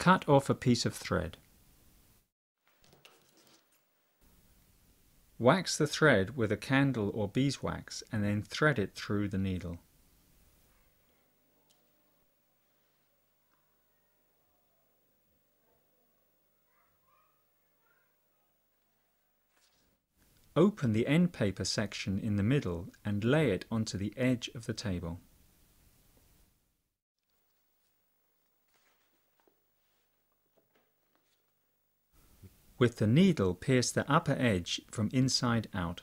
Cut off a piece of thread. Wax the thread with a candle or beeswax and then thread it through the needle. Open the end paper section in the middle and lay it onto the edge of the table. With the needle pierce the upper edge from inside out.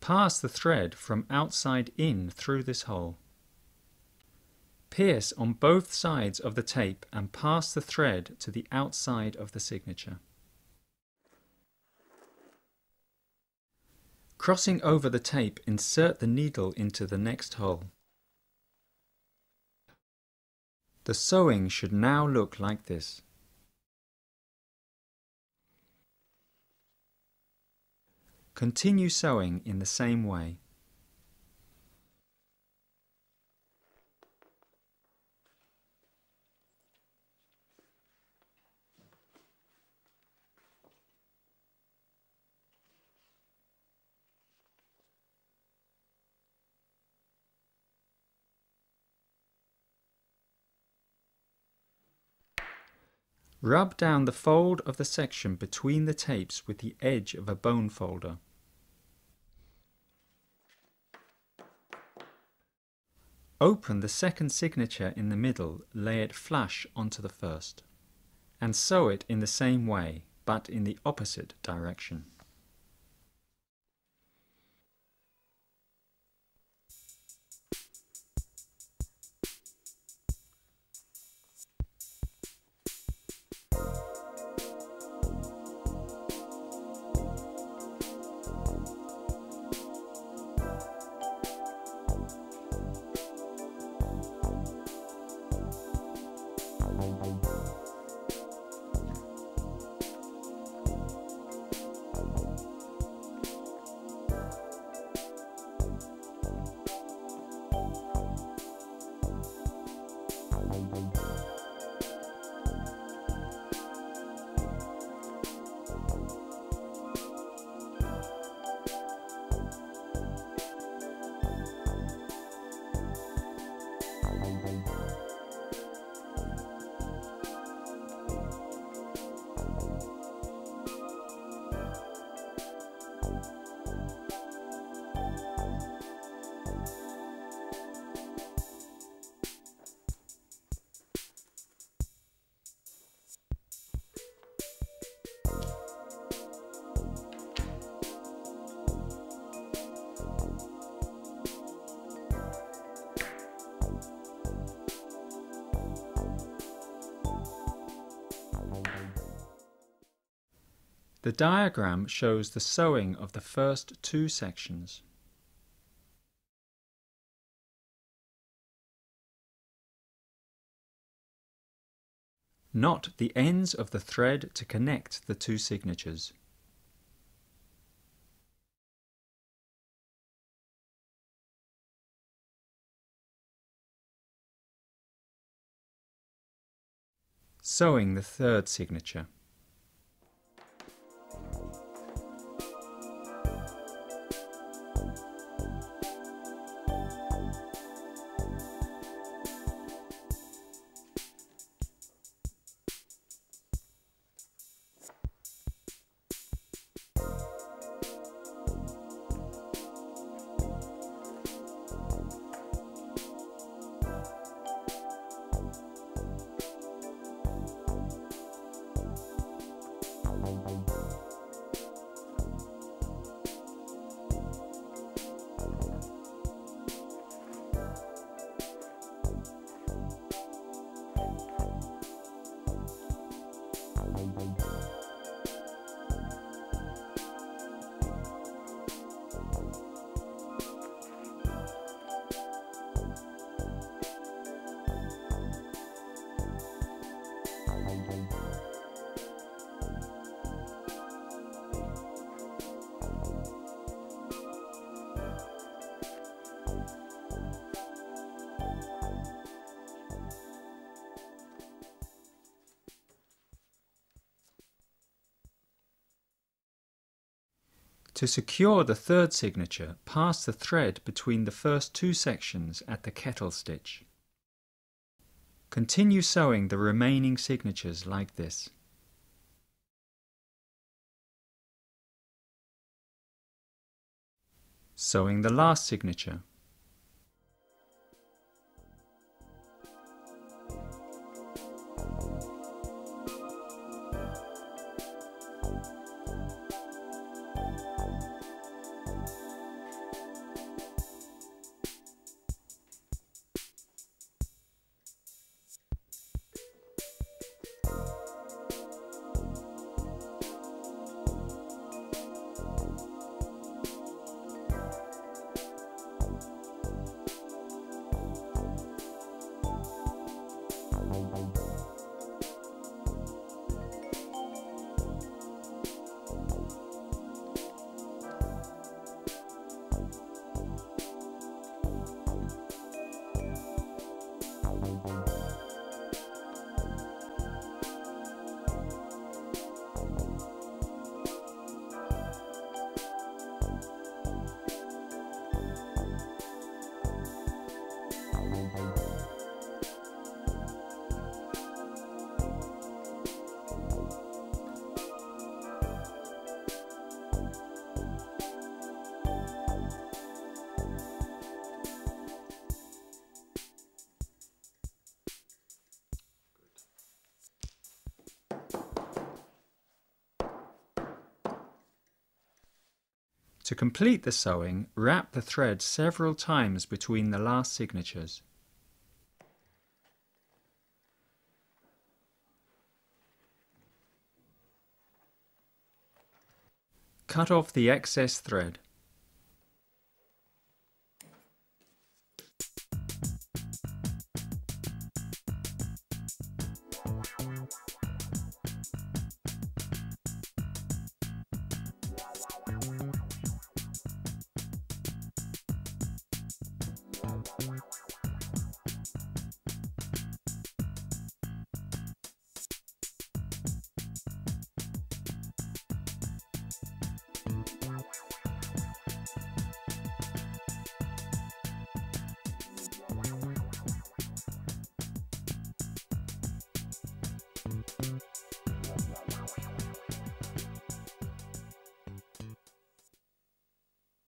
Pass the thread from outside in through this hole. Pierce on both sides of the tape and pass the thread to the outside of the signature. Crossing over the tape, insert the needle into the next hole. The sewing should now look like this. Continue sewing in the same way. Rub down the fold of the section between the tapes with the edge of a bone folder. Open the second signature in the middle, lay it flush onto the first, and sew it in the same way, but in the opposite direction. Bye. The diagram shows the sewing of the first two sections. Knot the ends of the thread to connect the two signatures. Sewing the third signature. To secure the third signature, pass the thread between the first two sections at the kettle stitch. Continue sewing the remaining signatures like this. Sewing the last signature. To complete the sewing, wrap the thread several times between the last signatures. Cut off the excess thread. Bye.